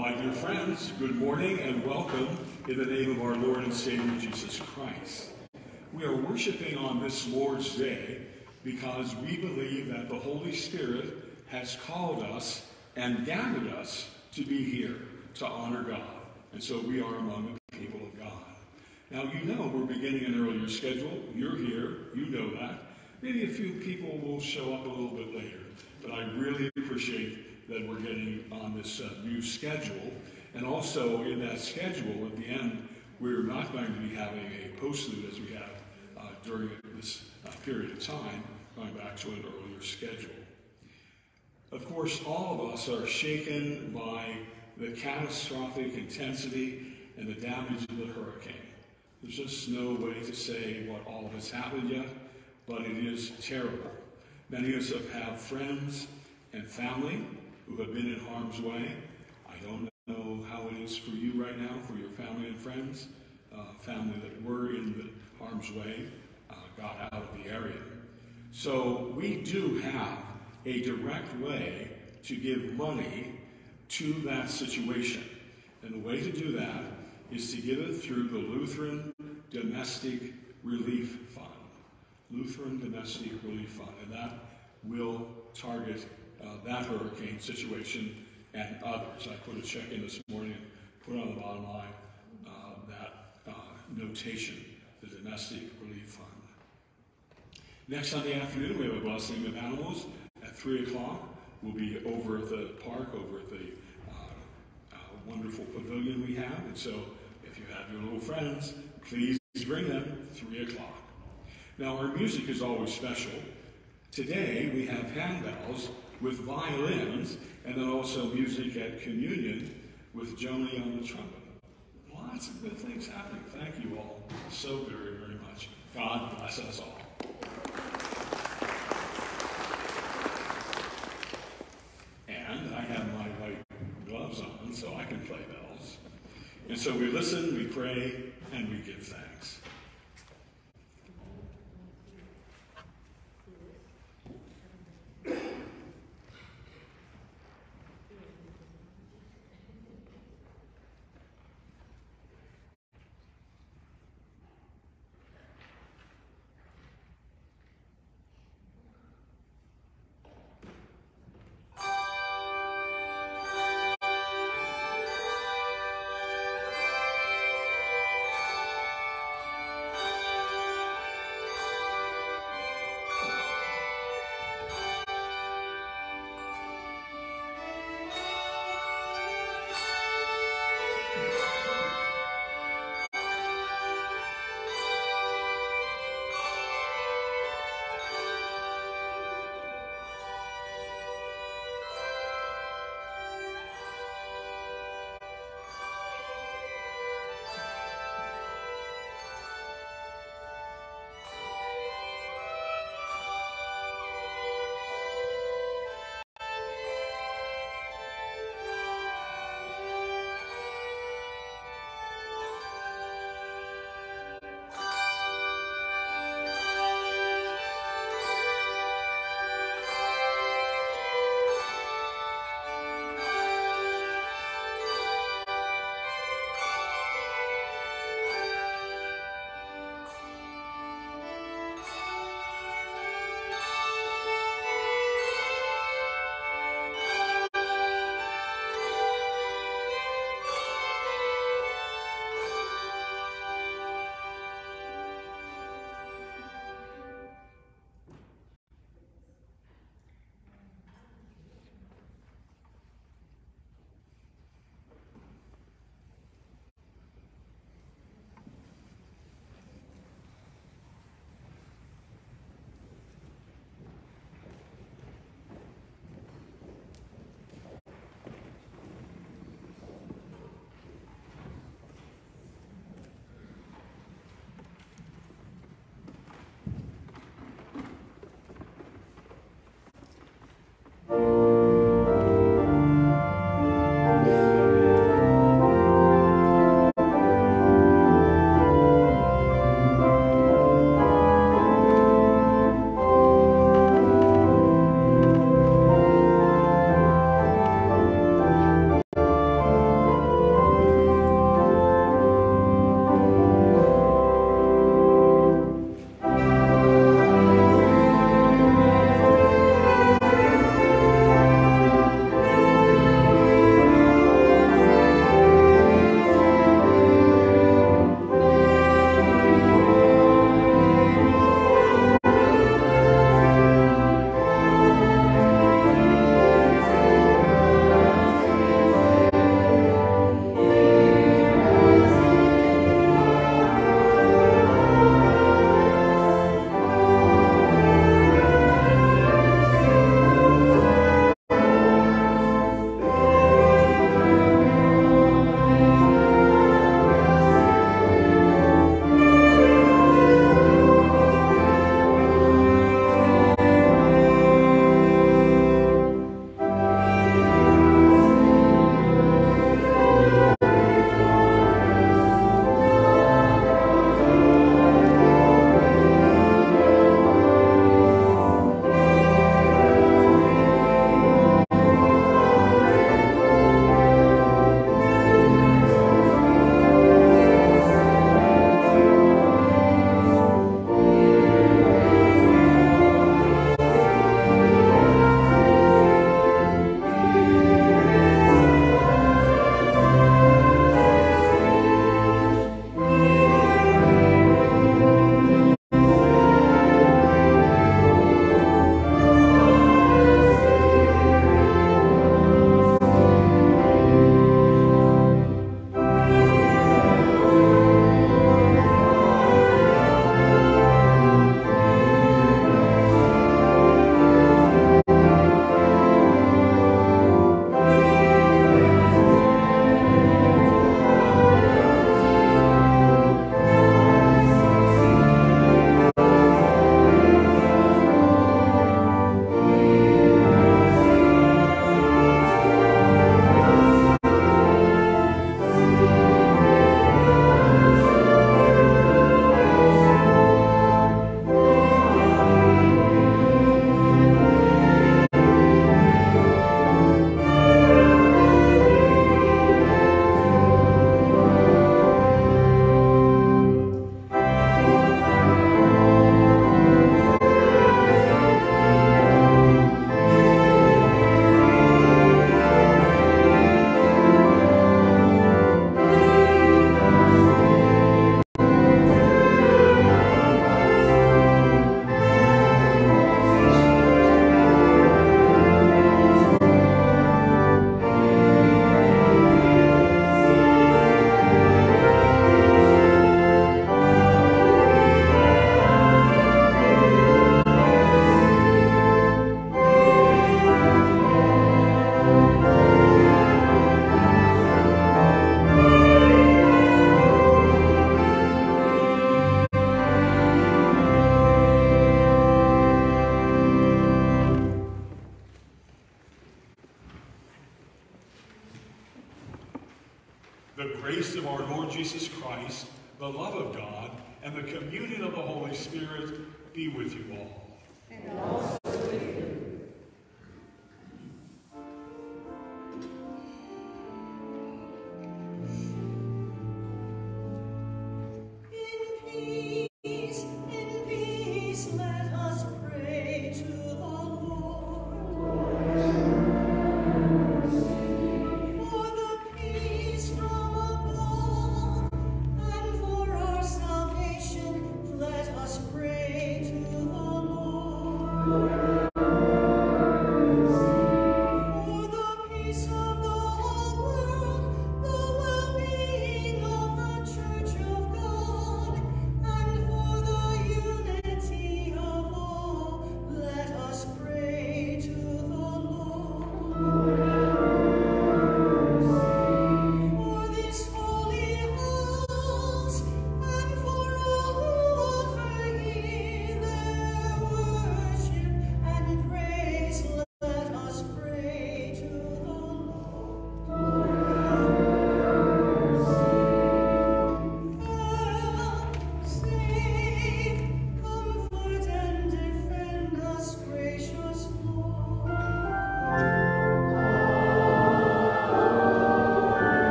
My dear friends, good morning and welcome in the name of our Lord and Savior Jesus Christ. We are worshiping on this Lord's Day because we believe that the Holy Spirit has called us and gathered us to be here to honor God. And so we are among the people of God. Now, you know we're beginning an earlier schedule. You're here. You know that. Maybe a few people will show up a little bit later. But I really appreciate that we're getting on this uh, new schedule. And also in that schedule, at the end, we're not going to be having a postlude as we have uh, during this uh, period of time, going back to an earlier schedule. Of course, all of us are shaken by the catastrophic intensity and the damage of the hurricane. There's just no way to say what all has happened yet, but it is terrible. Many of us have friends and family who have been in harm's way. I don't know how it is for you right now, for your family and friends. Uh, family that were in the harm's way uh, got out of the area. So we do have a direct way to give money to that situation. And the way to do that is to give it through the Lutheran Domestic Relief Fund. Lutheran Domestic Relief Fund, and that will target that hurricane situation and others. I put a check in this morning and put on the bottom line uh, that uh, notation, the Domestic Relief Fund. Next Sunday afternoon, we have a blessing of animals at 3 o'clock. We'll be over at the park, over at the uh, uh, wonderful pavilion we have. And so if you have your little friends, please bring them 3 o'clock. Now, our music is always special. Today, we have handbells with violins, and then also music at communion with Joni on the trumpet. Lots of good things happening. Thank you all so very, very much. God bless us all. And I have my white gloves on so I can play bells. And so we listen, we pray, and we give thanks.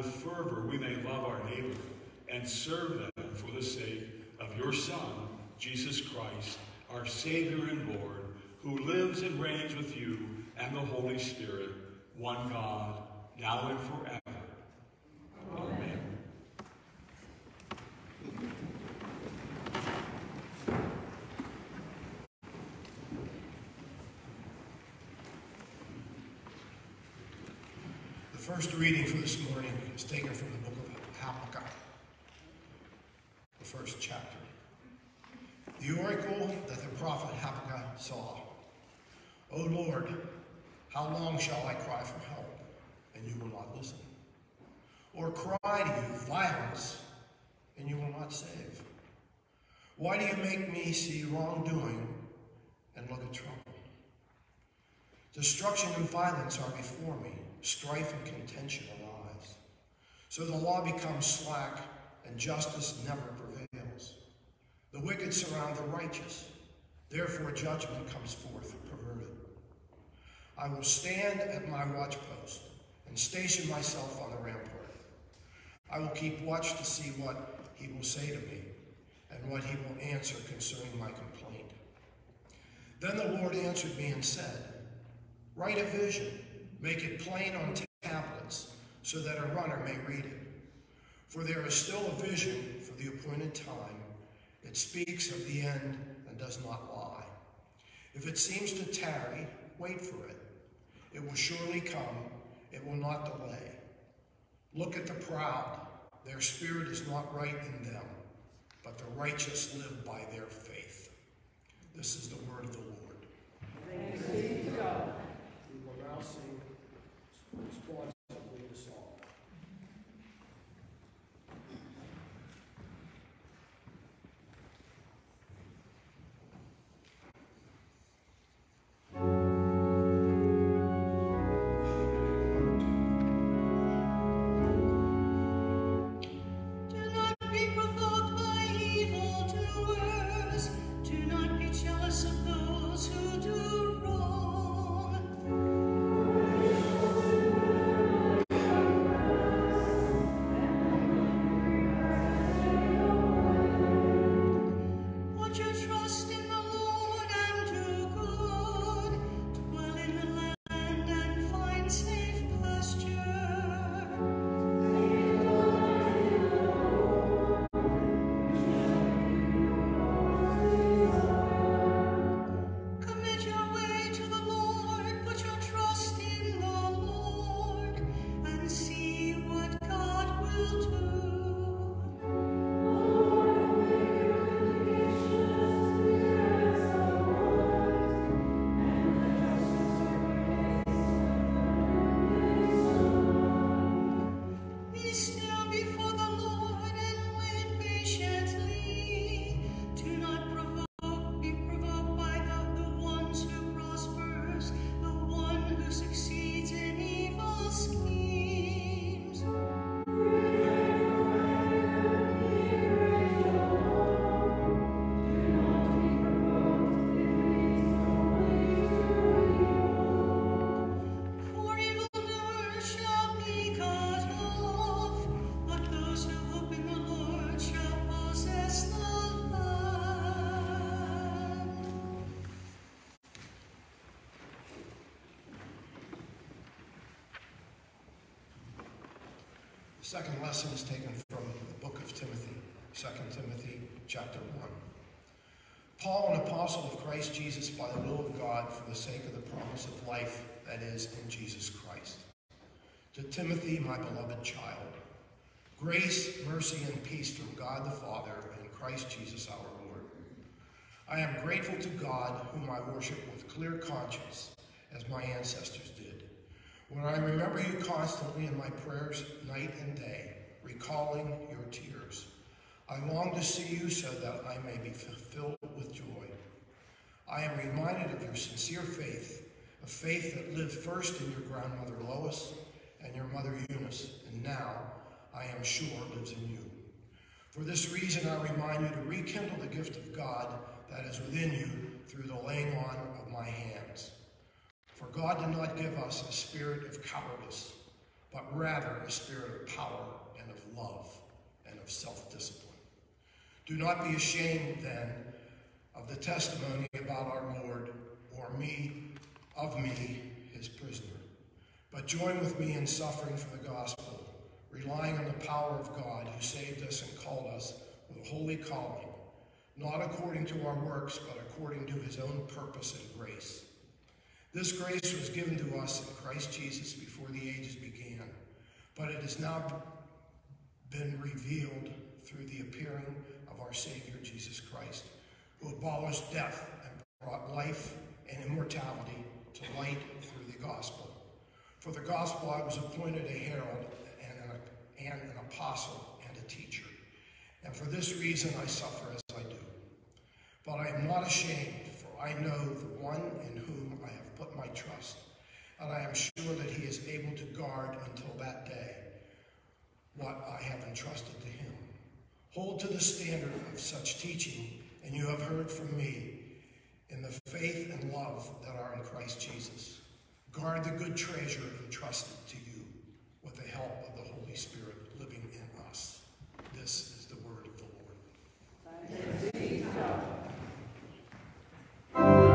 With fervor we may love our neighbor and serve them for the sake of your Son, Jesus Christ, our Savior and Lord, who lives and reigns with you and the Holy Spirit, one God, now and forever. Amen. The first reading for this morning is taken from the book of Habakkuk, the first chapter. The oracle that the prophet Habakkuk saw. O Lord, how long shall I cry for help, and you will not listen? Or cry to you violence, and you will not save? Why do you make me see wrongdoing and look at trouble? Destruction and violence are before me, strife and contention arise. So the law becomes slack, and justice never prevails. The wicked surround the righteous, Therefore judgment comes forth perverted. I will stand at my watchpost and station myself on the rampart. I will keep watch to see what he will say to me and what he will answer concerning my complaint. Then the Lord answered me and said, Write a vision, make it plain on so that a runner may read it. For there is still a vision for the appointed time. It speaks of the end and does not lie. If it seems to tarry, wait for it. It will surely come, it will not delay. Look at the proud. Their spirit is not right in them, but the righteous live by their faith. This is the word of the Lord. Thanks be to God. We will now sing responsibly second lesson is taken from the book of Timothy, 2 Timothy chapter 1. Paul, an apostle of Christ Jesus by the will of God for the sake of the promise of life that is in Jesus Christ. To Timothy, my beloved child, grace, mercy, and peace from God the Father and Christ Jesus our Lord. I am grateful to God, whom I worship with clear conscience, as my ancestors did. When I remember you constantly in my prayers night and day, recalling your tears, I long to see you so that I may be fulfilled with joy. I am reminded of your sincere faith, a faith that lived first in your grandmother Lois and your mother Eunice, and now, I am sure, lives in you. For this reason, I remind you to rekindle the gift of God that is within you through the laying on of my hands. For God did not give us a spirit of cowardice, but rather a spirit of power and of love and of self-discipline. Do not be ashamed, then, of the testimony about our Lord or me, of me, his prisoner. But join with me in suffering for the gospel, relying on the power of God who saved us and called us with a holy calling, not according to our works, but according to his own purpose and grace. This grace was given to us in Christ Jesus before the ages began, but it has now been revealed through the appearing of our Savior Jesus Christ, who abolished death and brought life and immortality to light through the gospel. For the gospel I was appointed a herald and an, and an apostle and a teacher, and for this reason I suffer as I do. But I am not ashamed, for I know the one in whom I have put my trust, and I am sure that he is able to guard until that day what I have entrusted to him. Hold to the standard of such teaching, and you have heard from me in the faith and love that are in Christ Jesus. Guard the good treasure entrusted to you with the help of the Holy Spirit living in us. This is the word of the Lord. Thanks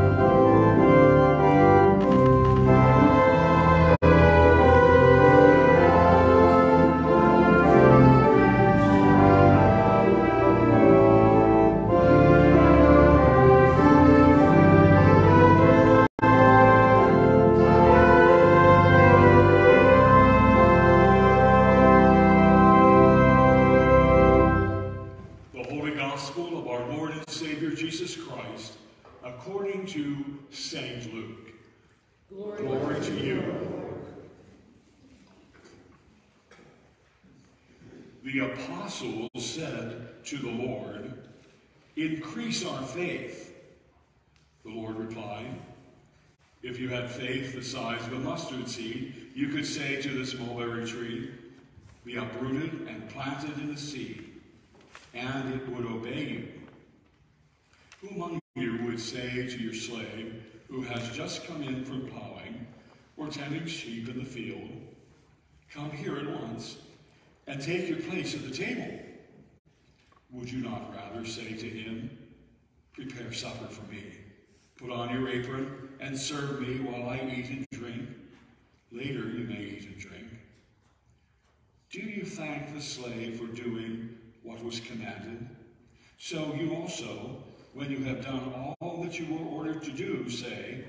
Increase our faith. The Lord replied, If you had faith the size of a mustard seed, you could say to this mulberry tree, Be uprooted and planted in the sea and it would obey you. Who among you would say to your slave who has just come in from plowing or tending sheep in the field, Come here at once and take your place at the table? Would you not rather say to him, Prepare supper for me, put on your apron, and serve me while I eat and drink? Later you may eat and drink. Do you thank the slave for doing what was commanded? So you also, when you have done all that you were ordered to do, say,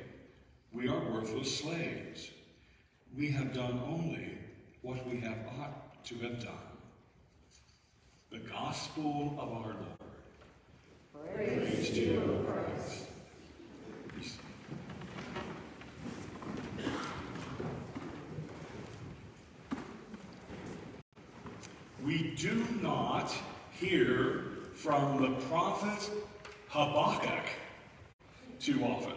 We are worthless slaves. We have done only what we have ought to have done. The Gospel of our Lord. Praise to you, O Christ. We do not hear from the prophet Habakkuk too often.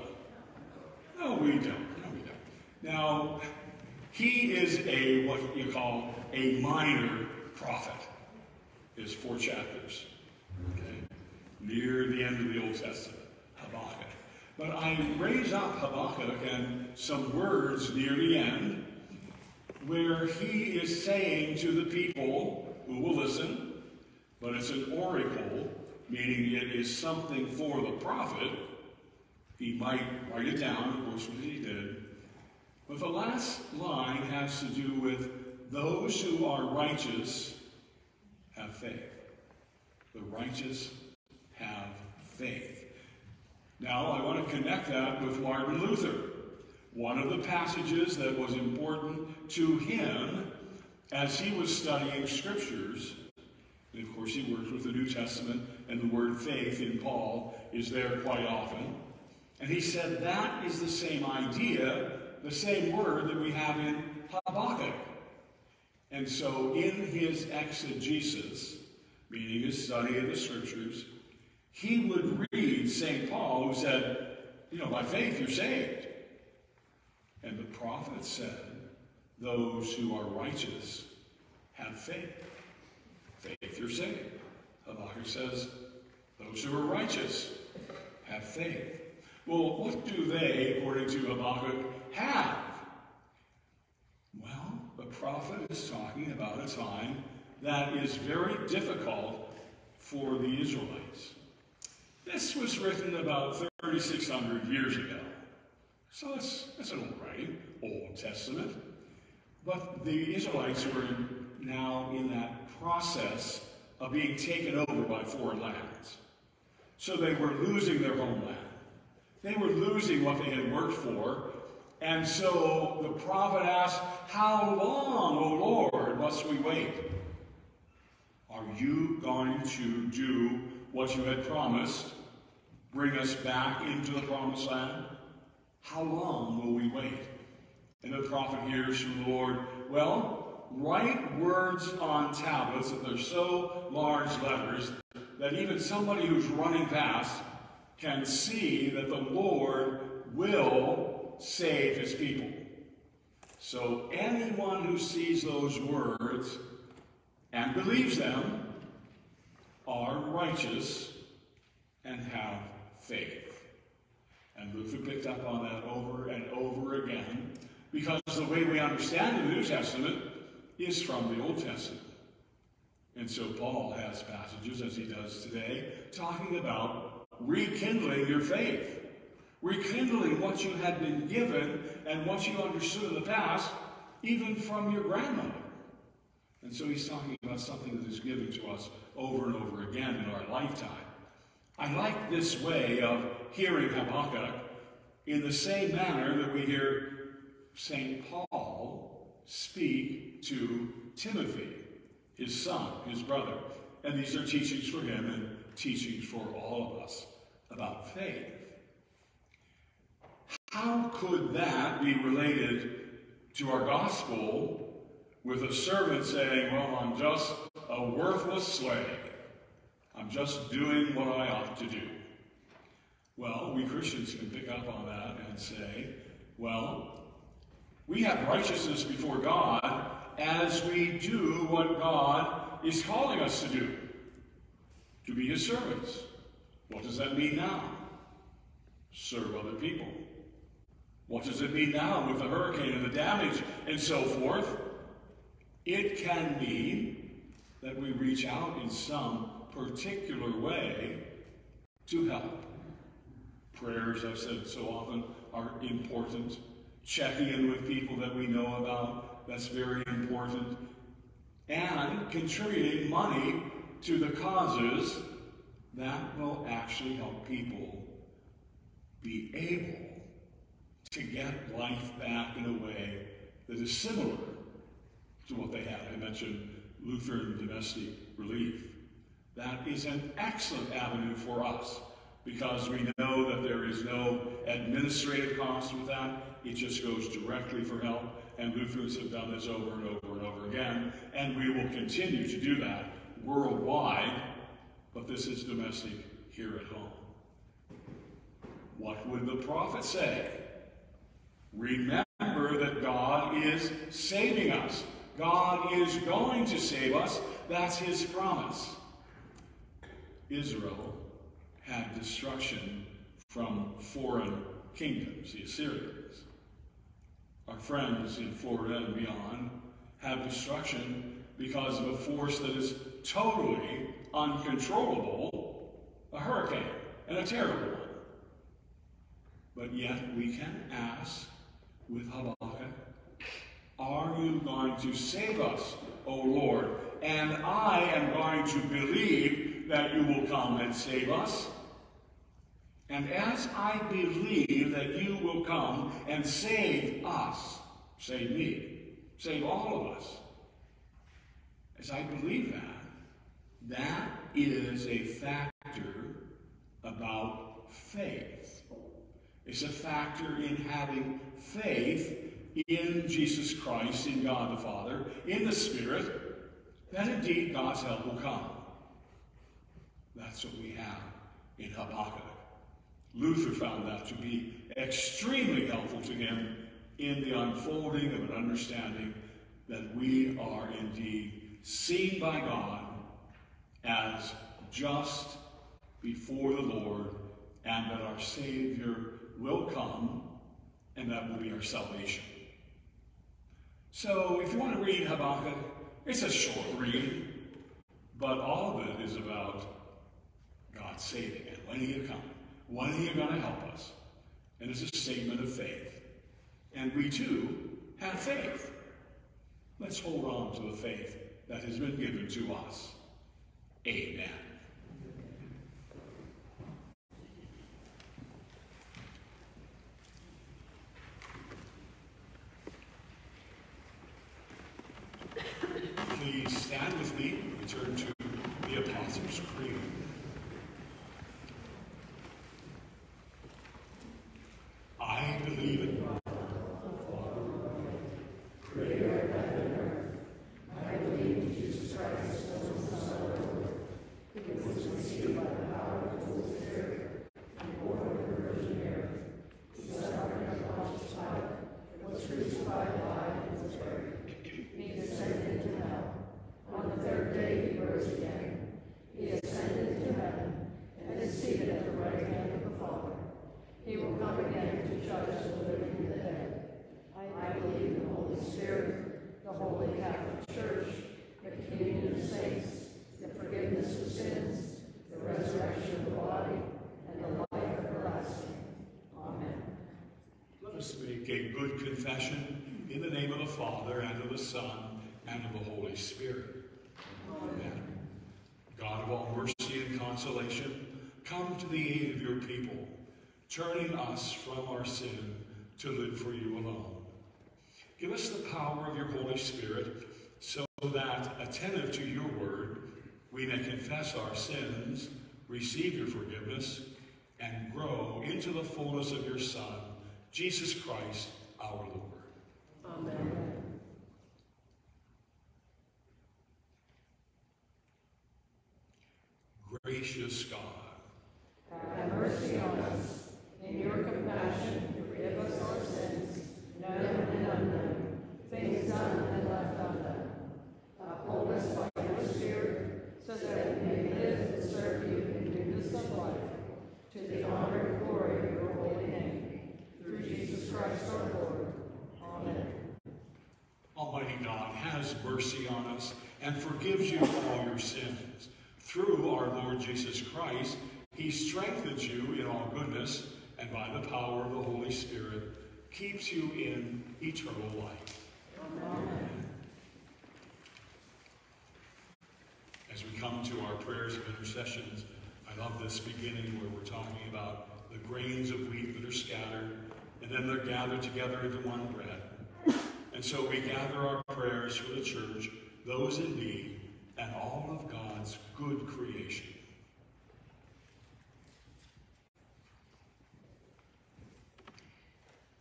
No, we don't. No, we don't. Now, he is a what you call a minor prophet. His four chapters, okay, near the end of the Old Testament, Habakkuk. But I raise up Habakkuk and some words near the end where he is saying to the people who will listen, but it's an oracle, meaning it is something for the prophet. He might write it down, of course, which he did. But the last line has to do with those who are righteous have faith. The righteous have faith. Now, I want to connect that with Martin Luther. One of the passages that was important to him as he was studying scriptures, and of course he worked with the New Testament, and the word faith in Paul is there quite often. And he said that is the same idea, the same word that we have in Habakkuk. And so in his exegesis, meaning his study of the scriptures, he would read St. Paul who said, you know, by faith you're saved. And the prophet said, those who are righteous have faith. Faith you're saved. Habakkuk says, those who are righteous have faith. Well, what do they, according to Habakkuk, have? Prophet is talking about a time that is very difficult for the Israelites. This was written about 3,600 years ago. So that's, that's an old writing, Old Testament. But the Israelites were now in that process of being taken over by foreign lands. So they were losing their homeland. They were losing what they had worked for. And so the prophet asked, How long, O Lord, must we wait? Are you going to do what you had promised? Bring us back into the promised land? How long will we wait? And the prophet hears from the Lord, Well, write words on tablets that they're so large letters that even somebody who's running fast can see that the Lord will save his people. So anyone who sees those words and believes them are righteous and have faith. And Luther picked up on that over and over again because the way we understand the New Testament is from the Old Testament. And so Paul has passages, as he does today, talking about rekindling your faith, rekindling what you had been given and what you understood in the past, even from your grandmother. And so he's talking about something that is given to us over and over again in our lifetime. I like this way of hearing Habakkuk in the same manner that we hear St. Paul speak to Timothy, his son, his brother. And these are teachings for him and teachings for all of us about faith. How could that be related to our gospel with a servant saying, Well, I'm just a worthless slave. I'm just doing what I ought to do. Well, we Christians can pick up on that and say, Well, we have righteousness before God as we do what God is calling us to do to be His servants. What does that mean now? Serve other people. What does it mean now with the hurricane and the damage and so forth? It can mean that we reach out in some particular way to help. Prayers, I've said so often, are important. Checking in with people that we know about, that's very important. And contributing money to the causes that will actually help people be able to get life back in a way that is similar to what they had. I mentioned Lutheran domestic relief. That is an excellent avenue for us because we know that there is no administrative cost with that. It just goes directly for help. And Lutherans have done this over and over and over again. And we will continue to do that worldwide. But this is domestic here at home. What would the prophet say? Remember that God is saving us. God is going to save us. That's his promise. Israel had destruction from foreign kingdoms, the Assyrians. Our friends in Florida and beyond have destruction because of a force that is totally uncontrollable, a hurricane, and a terrible one. But yet we can ask with Habakkuk, Are you going to save us, O Lord? And I am going to believe that you will come and save us. And as I believe that you will come and save us, save me, save all of us, as I believe that, that is a factor about faith. It's a factor in having faith in Jesus Christ, in God the Father, in the Spirit, that indeed God's help will come. That's what we have in Habakkuk. Luther found that to be extremely helpful to him in the unfolding of an understanding that we are indeed seen by God as just before the Lord and that our Savior will come and that will be our salvation. So if you want to read Habakkuk, it's a short read, but all of it is about God saving it. When are you coming? When are you going to help us? And it's a statement of faith. And we too have faith. Let's hold on to the faith that has been given to us. Amen. Please stand with me and turn to the Apostles' Creed. I believe in God. On the third day he rose again. He ascended again to judge the living and the dead. I believe in the Holy Spirit, the Holy Catholic Church, the communion of saints, the forgiveness of sins, the resurrection of the body, and the life everlasting. Amen. Let us make a good confession in the name of the Father, and of the Son, and of the Holy Spirit. Amen. God of all mercy and consolation, come to the aid of your people, turning us from our sin to live for you alone. Give us the power of your Holy Spirit so that, attentive to your word, we may confess our sins, receive your forgiveness, and grow into the fullness of your Son, Jesus Christ, our Lord. Gracious God, Have mercy on us. In your compassion, forgive us our sins, known and unknown, things done and left undone. Uphold us by your Spirit, so that we may live and serve you in newness of life, to the honor and glory of your holy name. Through Jesus Christ our Lord. Amen. Almighty God has mercy on us and forgives you all your sins. Through our Lord Jesus Christ, he strengthens you in all goodness, and by the power of the Holy Spirit, keeps you in eternal life. Amen. As we come to our prayers of intercessions, I love this beginning where we're talking about the grains of wheat that are scattered, and then they're gathered together into one bread. And so we gather our prayers for the church, those in need, and all of God's good creation.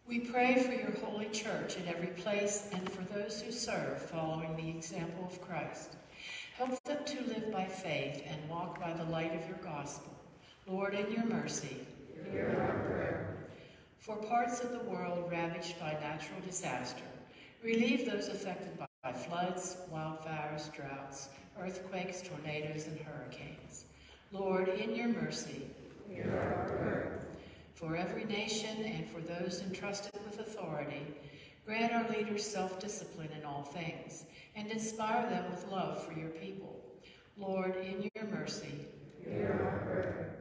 We pray for your holy church in every place and for those who serve following the example of Christ. Help them to live by faith and walk by the light of your gospel. Lord, in your mercy, Hear our prayer. for parts of the world ravaged by natural disaster, relieve those affected by floods, wildfires, droughts, earthquakes, tornadoes, and hurricanes. Lord, in your mercy, Hear our prayer. For every nation and for those entrusted with authority, grant our leaders self-discipline in all things, and inspire them with love for your people. Lord, in your mercy, Hear our prayer.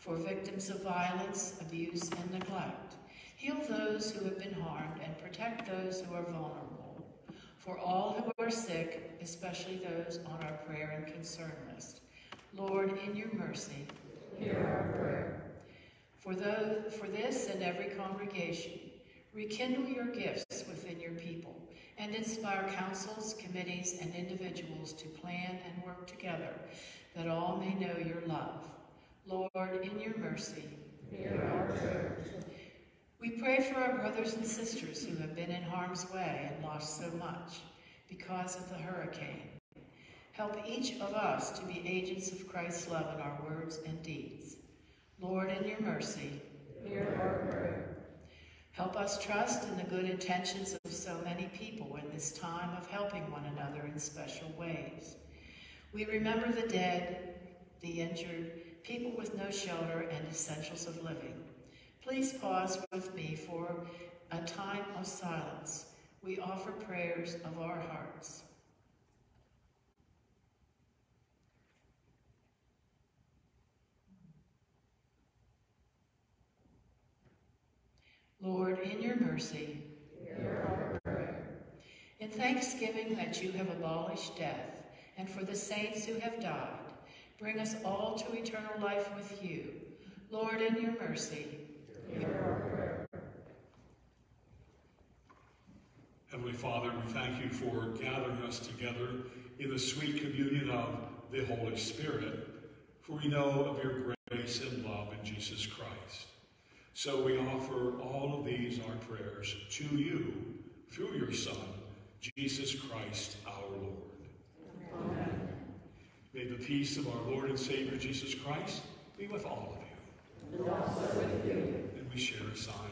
for victims of violence, abuse, and neglect, heal those who have been harmed and protect those who are vulnerable. For all who are sick, especially those on our prayer and concern list. Lord, in your mercy, Hear our prayer. For, those, for this and every congregation, rekindle your gifts within your people and inspire councils, committees, and individuals to plan and work together that all may know your love. Lord, in your mercy, Hear our prayer. We pray for our brothers and sisters who have been in harm's way and lost so much because of the hurricane. Help each of us to be agents of Christ's love in our words and deeds. Lord, in your mercy, Hear our prayer. Help us trust in the good intentions of so many people in this time of helping one another in special ways. We remember the dead, the injured, people with no shelter and essentials of living. Please pause with me for a time of silence. We offer prayers of our hearts. Lord, in your mercy, in thanksgiving that you have abolished death, and for the saints who have died, bring us all to eternal life with you. Lord, in your mercy. Heavenly Father, we thank you for gathering us together in the sweet communion of the Holy Spirit, for we know of your grace and love in Jesus Christ. So we offer all of these, our prayers, to you through your Son, Jesus Christ our Lord. Amen. May the peace of our Lord and Savior Jesus Christ be with all of you, And also with you. We share a sign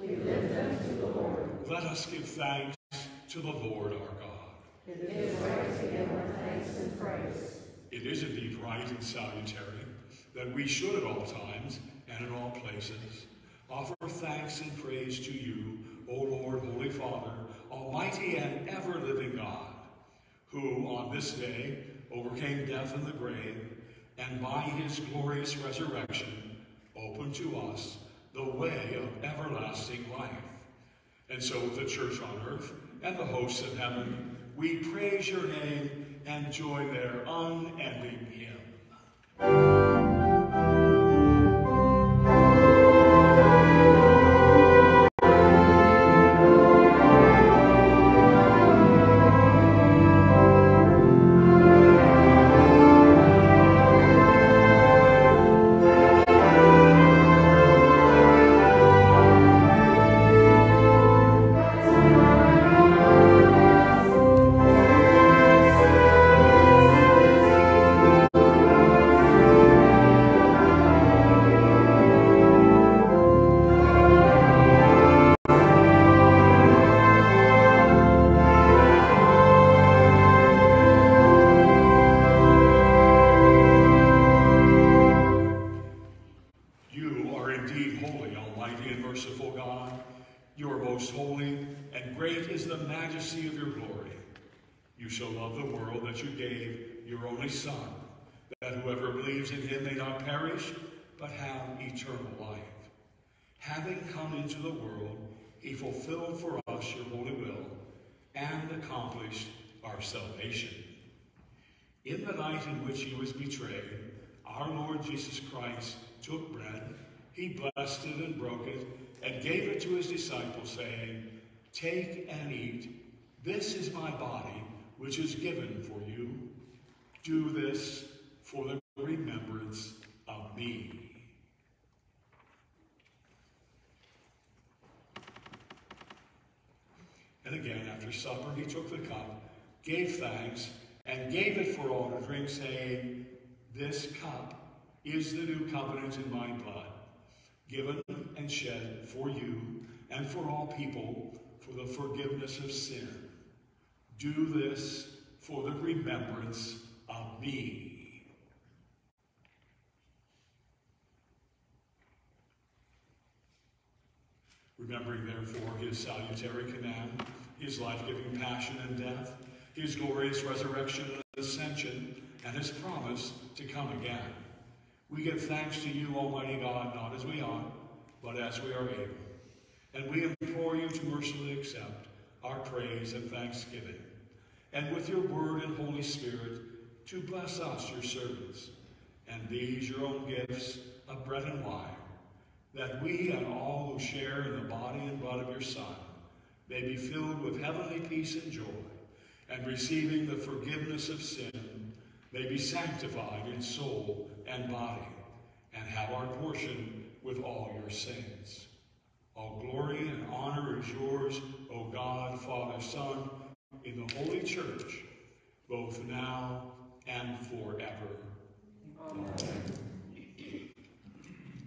Let us give thanks to the Lord our God. It is right to give our thanks and praise. It is indeed right and salutary that we should at all times and in all places offer thanks and praise to you, O Lord, Holy Father, Almighty and ever-living God, who on this day overcame death and the grave, and by his glorious resurrection opened to us the way of everlasting life. And so the church on earth and the hosts in heaven, we praise your name and join their unending hymn. Perish, but have eternal life. Having come into the world, he fulfilled for us your holy will and accomplished our salvation. In the night in which he was betrayed, our Lord Jesus Christ took bread, he blessed it and broke it, and gave it to his disciples, saying, Take and eat. This is my body, which is given for you. Do this for the remembrance me. And again, after supper, he took the cup, gave thanks, and gave it for all to drink, saying, This cup is the new covenant in my blood, given and shed for you and for all people for the forgiveness of sin. Do this for the remembrance of me. Remembering, therefore, his salutary command, his life-giving passion and death, his glorious resurrection and ascension, and his promise to come again. We give thanks to you, Almighty God, not as we ought, but as we are able. And we implore you to mercifully accept our praise and thanksgiving, and with your word and Holy Spirit, to bless us, your servants, and these your own gifts of bread and wine, that we and all who share in the body and blood of your Son may be filled with heavenly peace and joy, and receiving the forgiveness of sin, may be sanctified in soul and body, and have our portion with all your saints. All glory and honor is yours, O God, Father, Son, in the Holy Church, both now and forever. Amen.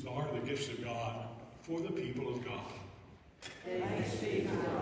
These are the gifts of God for the people of God. Thanks be to God.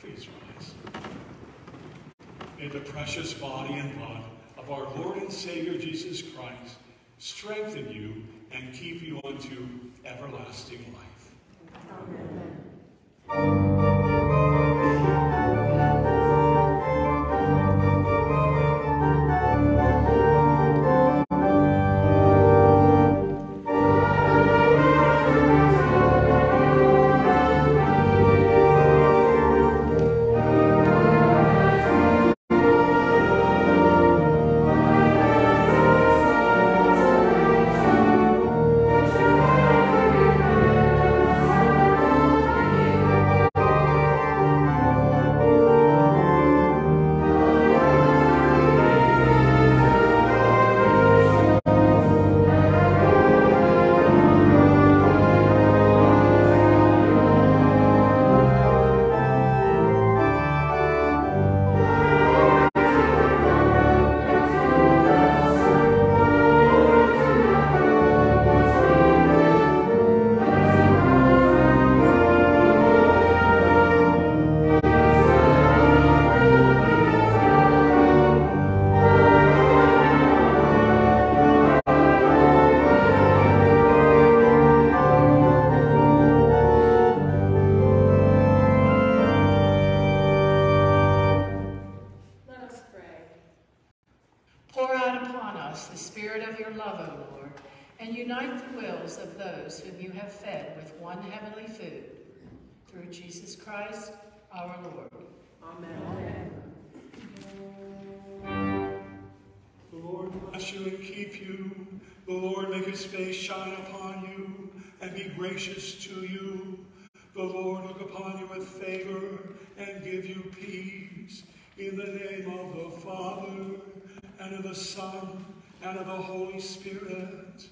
Please rise. May the precious body and blood of our Lord and Savior Jesus Christ strengthen you and keep you unto everlasting life. Food. Through Jesus Christ, our Lord. Amen. The Lord bless you and keep you. The Lord make his face shine upon you and be gracious to you. The Lord look upon you with favor and give you peace. In the name of the Father, and of the Son, and of the Holy Spirit.